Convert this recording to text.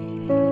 you